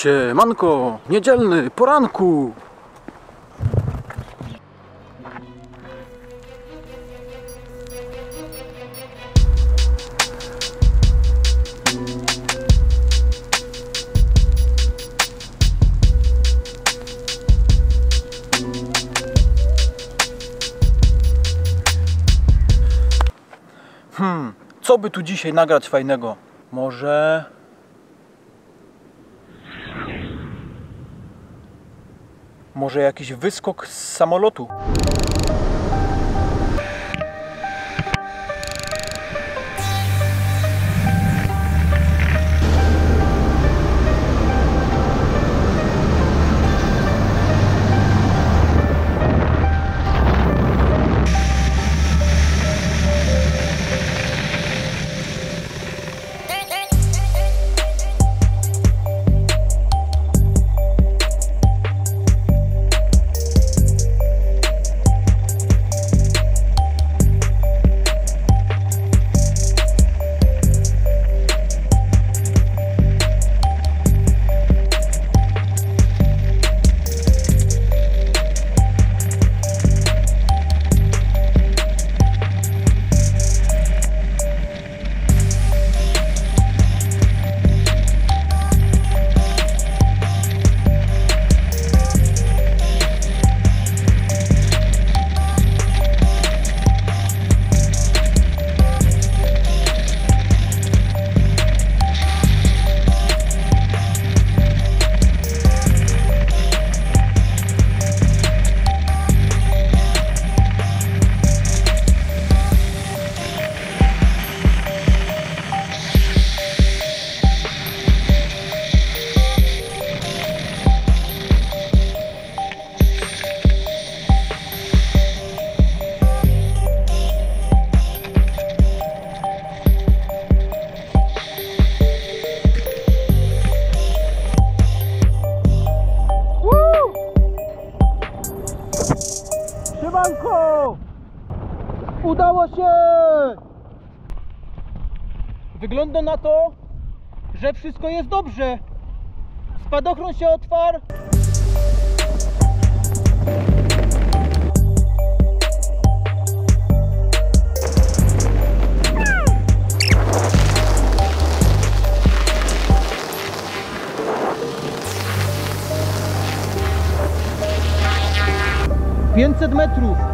Siemanko, niedzielny, poranku. Hmm, co by tu dzisiaj nagrać fajnego? Może... Może jakiś wyskok z samolotu? Udało się! Wygląda na to, że wszystko jest dobrze. Spadochron się otwarł. Pięćset metrów.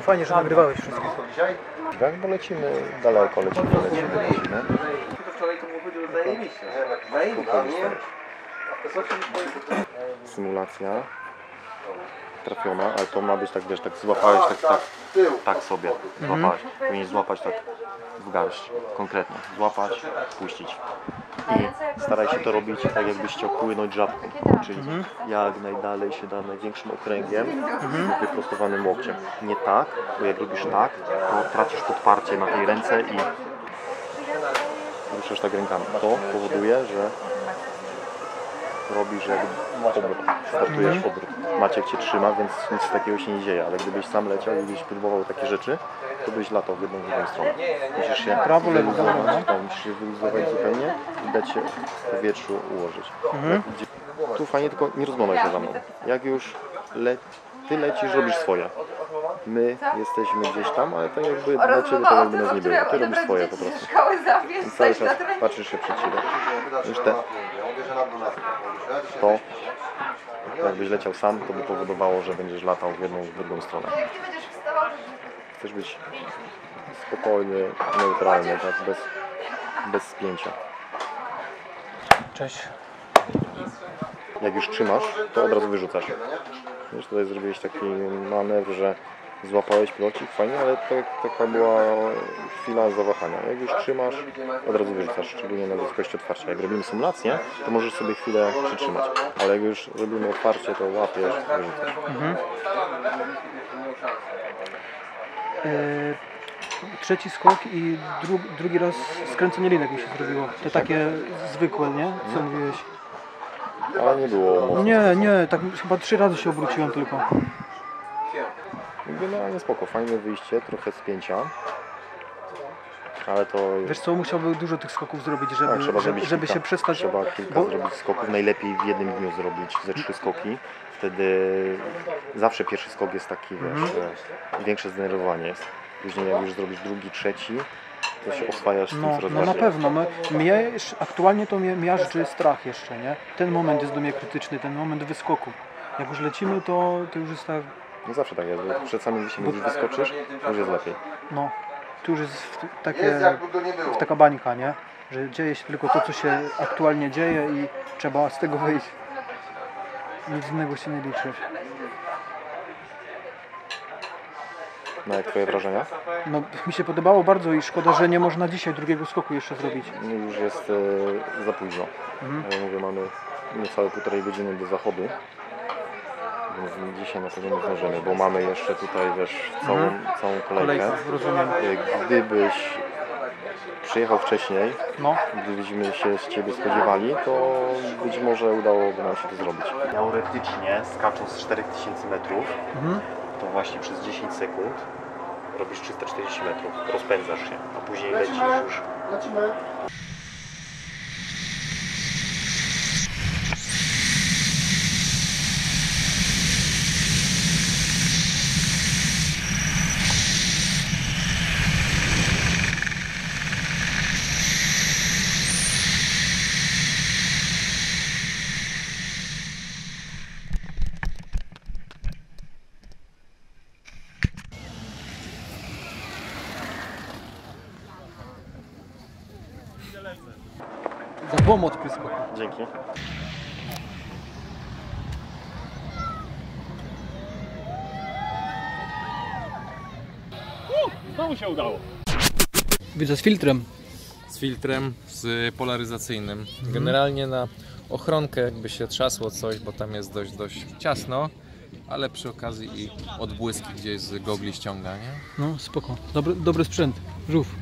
No fajnie, że nagrywałeś wszystko. Tak, bo lecimy daleko, lecimy, lecimy, lecimy. Symulacja trafiona, ale to ma być tak, wiesz, tak złapałeś tak, tak, tak sobie, złapałeś. Powinieneś złapać tak w garść, konkretnie. Złapać, puścić. I staraj się to robić tak, jakbyś chciał płynąć żabką, czyli jak najdalej się da największym okręgiem z wyprostowanym łokciem. Nie tak, bo jak robisz tak, to tracisz podparcie na tej ręce i ruszasz tak rękami. To powoduje, że robisz jak obrót, startujesz obrót. Maciek Cię trzyma, więc nic takiego się nie dzieje, ale gdybyś sam leciał i byś próbował takie rzeczy, to byś latał w jedną w drugą stronę. Musisz się Prawo, lewo, no. tak, musisz się wyluzować zupełnie i dać się w powietrzu ułożyć. Gdzie- Tu fajnie, tylko nie rozmawiaj się za mną. Jak już le... Ty lecisz, robisz swoje. My jesteśmy gdzieś tam, ale to jakby dla Ciebie to jakby nas nie było. Ty robisz swoje po prostu. I cały czas patrzysz się przed siebie. Już te, to, jakbyś leciał sam, to by powodowało, że będziesz latał w jedną, w drugą stronę. Chcesz być spokojnie, neutralny, tak, bez, bez spięcia. Cześć. Jak już trzymasz, to od razu wyrzucasz. Wiesz, tutaj zrobiłeś taki manewr, że złapałeś pilocik, fajnie, ale to taka była chwila zawahania. Jak już trzymasz, od razu wyrzucasz, szczególnie na wysokości otwarcia. Jak robimy symulację, to możesz sobie chwilę przytrzymać, ale jak już robimy otwarcie, to łapiesz, wyrzucasz. E, trzeci skok i dru, drugi raz skręcenie linek mi się zrobiło. Te takie zwykłe, nie? Co mówiłeś? Ale nie było. Nie, nie, tak chyba trzy razy się obróciłem tylko. Generalnie spoko, fajne wyjście, trochę spięcia. Ale to Wiesz co, musiałby dużo tych skoków zrobić, żeby, tak, trzeba żeby, żeby kilka, się przestać... Trzeba kilka bo- zrobić skoków, najlepiej w jednym dniu zrobić ze trzy skoki. Wtedy zawsze pierwszy skok jest taki, wiesz, Mhm. większe zdenerwowanie jest. Później jak już zrobisz drugi, trzeci, to się oswajasz No, coraz no na pewno. My, mnie aktualnie to mnie miażdży strach jeszcze, nie? Ten moment jest do mnie krytyczny, ten moment wyskoku. Jak już lecimy, to, to już jest tak, No zawsze tak jest, bo przed samym wyjściem jak już wyskoczysz, to już jest lepiej. no, tu już jest w- takie, taka bańka, nie? Że dzieje się tylko to, co się aktualnie dzieje i trzeba z tego wyjść. Nic innego się nie liczy. No jak twoje wrażenia? No, mi się podobało bardzo i szkoda, że nie można dzisiaj drugiego skoku jeszcze zrobić. Już jest e, za późno. Mhm. Ja mówię, mamy niecałe półtorej godziny do zachodu. Dzisiaj na pewno nie zdążymy, bo mamy jeszcze tutaj wiesz całą, całą kolejkę. E, Gdybyś przyjechał wcześniej, No, gdybyśmy się z Ciebie spodziewali, to być może udałoby nam się to zrobić. Teoretycznie skacząc z 4000 metrów, mhm. to właśnie przez 10 sekund robisz 340 metrów, rozpędzasz się, a później lecisz już za pomoc przy skoku. Dzięki. Znowu się udało. Widzę z filtrem. z filtrem, z polaryzacyjnym. Generalnie na ochronkę jakby się trzasło coś, bo tam jest dość, dość ciasno, ale przy okazji i odbłyski gdzieś z gogli ściąga, nie? No, spoko. Dobry, dobry sprzęt. Żółw.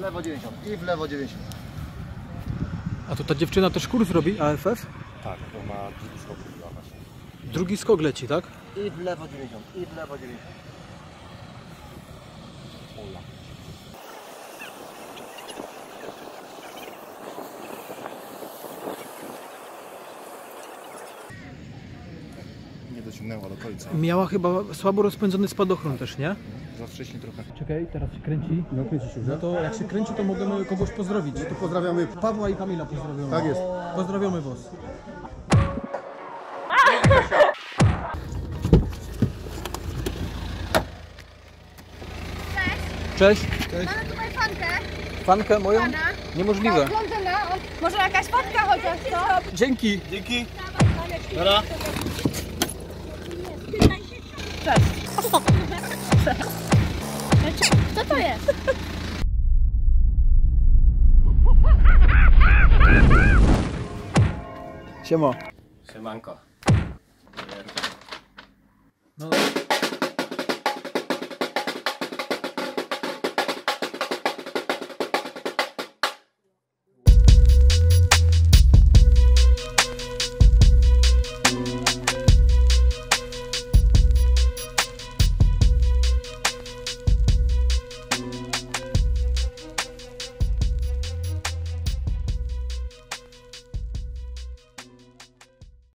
W lewo 90 i w lewo 90. A to ta dziewczyna też kurs robi AFF? Tak, to ma drugi skok. Drugi skok leci, tak? I w lewo 90 i w lewo 90. Nie dociągnęła do końca. Miała chyba słabo rozpędzony spadochron też, nie? Za wcześnie trochę. Czekaj, teraz się kręci. No kręci się. No to jak się kręci, to możemy kogoś pozdrowić. To pozdrawiamy. Pawła i Kamila pozdrawiamy. Tak jest. Pozdrawiamy was. Cześć. mamy tutaj fankę, Fankę moją? pana, Niemożliwe. Może jakaś fotka chociaż, co? Dzięki. Co to jest? Siema. Siemanko. No,